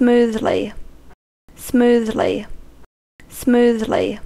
smoothly, smoothly, smoothly.